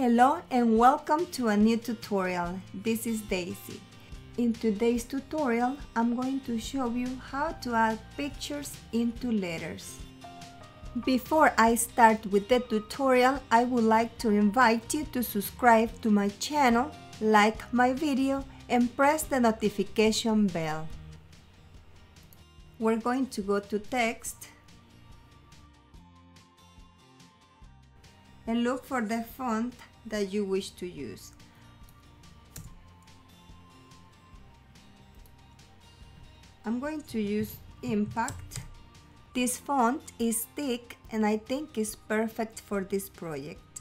Hello and welcome to a new tutorial. This is Daisy. In today's tutorial, I'm going to show you how to add pictures into letters. Before I start with the tutorial, I would like to invite you to subscribe to my channel, like my video, and press the notification bell. We're going to go to text and look for the font that you wish to use. I'm going to use Impact. This font is thick and I think is perfect for this project.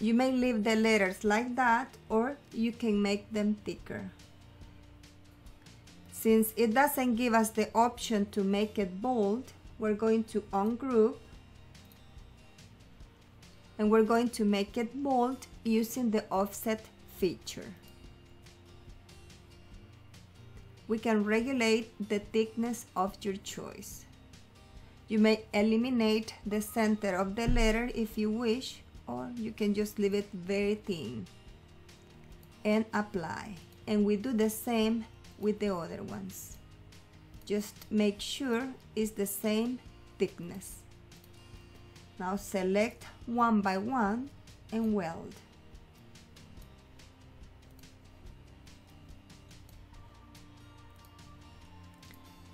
You may leave the letters like that or you can make them thicker. Since it doesn't give us the option to make it bold, we're going to ungroup and we're going to make it bold using the offset feature. We can regulate the thickness of your choice. You may eliminate the center of the letter if you wish or you can just leave it very thin and apply and we do the same with the other ones just make sure it's the same thickness now select one by one and weld.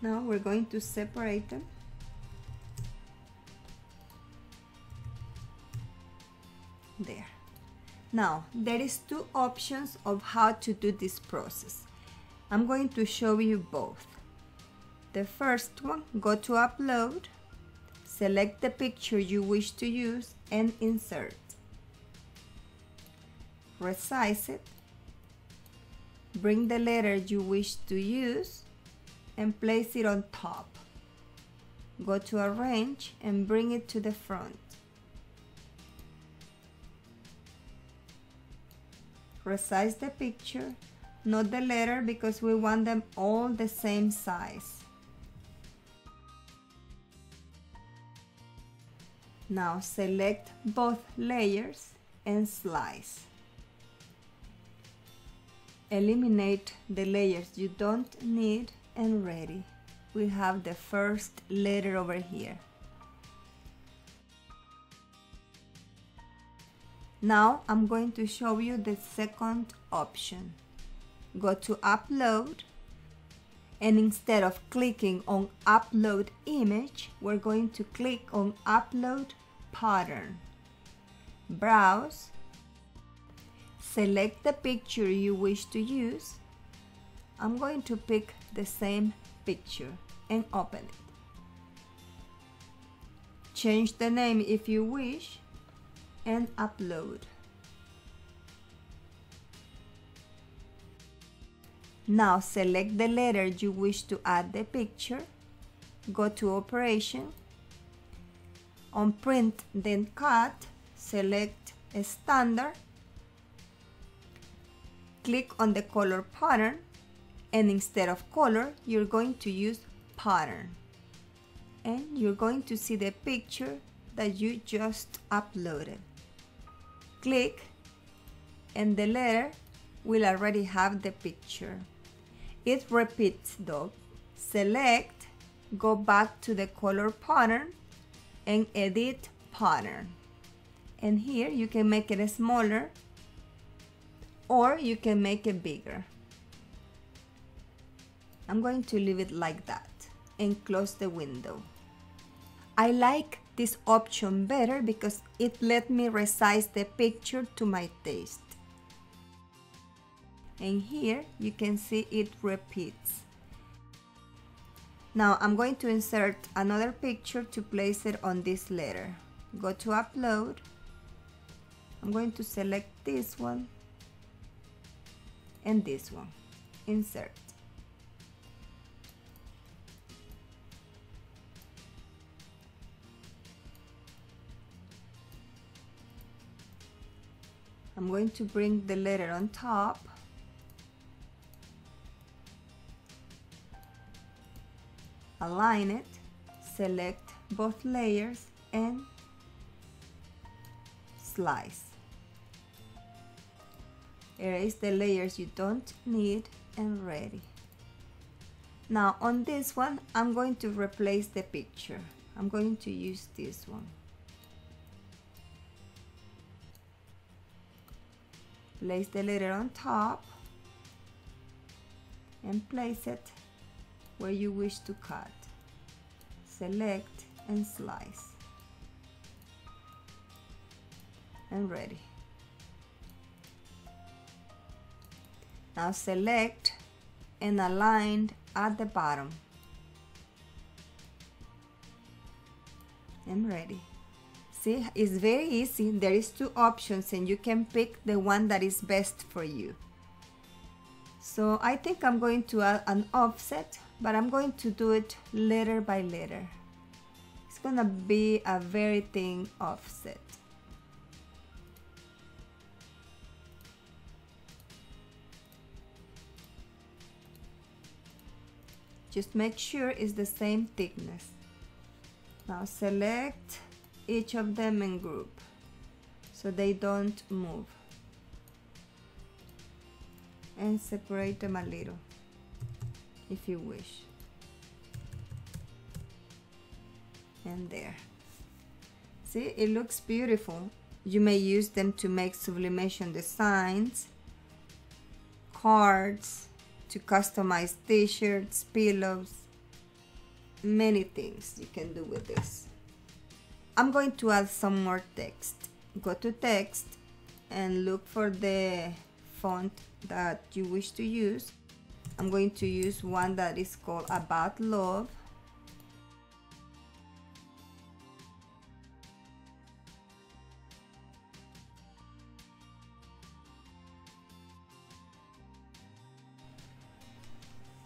Now we're going to separate them. There. Now there is two options of how to do this process. I'm going to show you both. The first one go to upload select the picture you wish to use and insert. Resize it. Bring the letter you wish to use and place it on top. Go to arrange and bring it to the front. Resize the picture, not the letter because we want them all the same size. Now select both layers and slice. Eliminate the layers you don't need and ready. We have the first letter over here. Now I'm going to show you the second option. Go to upload and instead of clicking on upload image, we're going to click on upload pattern. Browse, select the picture you wish to use. I'm going to pick the same picture and open it. Change the name if you wish and upload. Now select the letter you wish to add the picture. Go to operation. On print then cut, select standard. Click on the color pattern and instead of color you're going to use pattern and you're going to see the picture that you just uploaded click and the letter will already have the picture. It repeats though. Select, go back to the color pattern and edit pattern. And here you can make it smaller or you can make it bigger. I'm going to leave it like that and close the window. I like this option better because it let me resize the picture to my taste. And here you can see it repeats. Now I'm going to insert another picture to place it on this letter. Go to upload. I'm going to select this one and this one. Insert. I'm going to bring the letter on top align it select both layers and slice. Erase the layers you don't need and ready. Now on this one, I'm going to replace the picture. I'm going to use this one. Place the letter on top and place it where you wish to cut. Select and slice. And ready. Now select and align at the bottom. And ready. See, it's very easy. There is two options and you can pick the one that is best for you. So I think I'm going to add an offset, but I'm going to do it letter by letter. It's gonna be a very thin offset. Just make sure it's the same thickness. Now select each of them in group so they don't move and separate them a little if you wish. And there. See it looks beautiful. You may use them to make sublimation designs cards to customize t-shirts pillows many things you can do with this. I'm going to add some more text. Go to text and look for the font that you wish to use. I'm going to use one that is called About Love.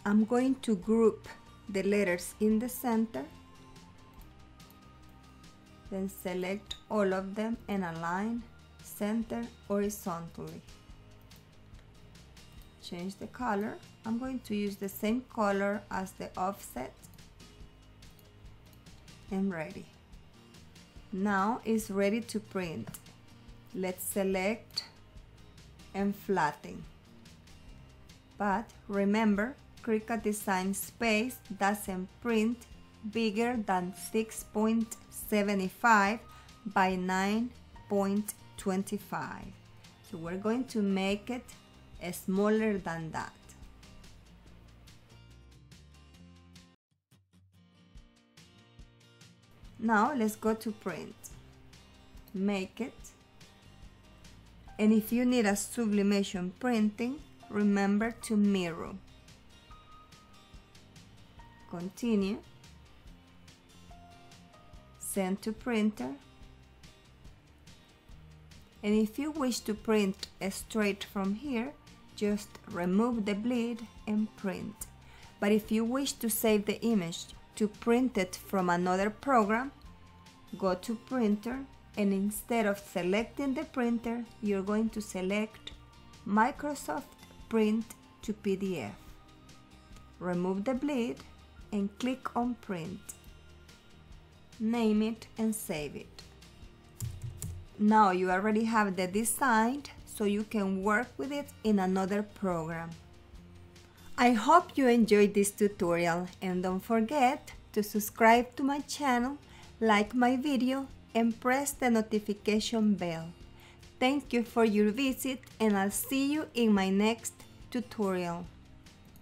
I'm going to group the letters in the center then select all of them and align center horizontally change the color. I'm going to use the same color as the offset. And ready. Now it's ready to print. Let's select and flatten. But remember Cricut Design Space doesn't print bigger than 6.75 by 9.25 so we're going to make it smaller than that. Now let's go to print. Make it. And if you need a sublimation printing, remember to mirror. Continue. Send to printer. And if you wish to print straight from here, just remove the bleed and print. But if you wish to save the image to print it from another program, go to printer and instead of selecting the printer, you're going to select Microsoft Print to PDF. Remove the bleed and click on print. Name it and save it. Now you already have the design so you can work with it in another program. I hope you enjoyed this tutorial and don't forget to subscribe to my channel, like my video and press the notification bell. Thank you for your visit and I'll see you in my next tutorial.